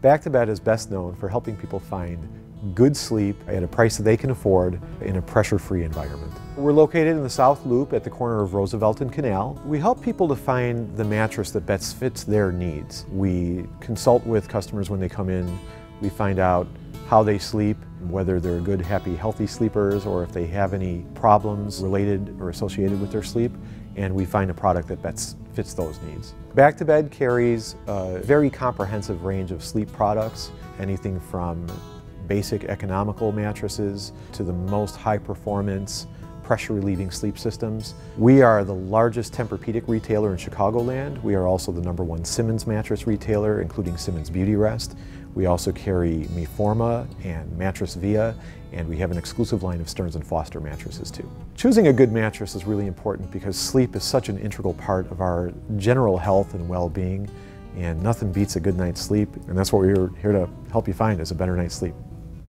Back to Bed is best known for helping people find good sleep at a price that they can afford in a pressure-free environment. We're located in the South Loop at the corner of Roosevelt and Canal. We help people to find the mattress that best fits their needs. We consult with customers when they come in. We find out how they sleep, whether they're good, happy, healthy sleepers, or if they have any problems related or associated with their sleep, and we find a product that best fits those needs. Back to Bed carries a very comprehensive range of sleep products, anything from basic economical mattresses to the most high performance pressure relieving sleep systems. We are the largest Tempur-Pedic retailer in Chicagoland. We are also the number one Simmons mattress retailer, including Simmons Beautyrest. We also carry Meforma and Mattress Via, and we have an exclusive line of Stearns & Foster mattresses too. Choosing a good mattress is really important because sleep is such an integral part of our general health and well-being, and nothing beats a good night's sleep, and that's what we're here to help you find is a better night's sleep.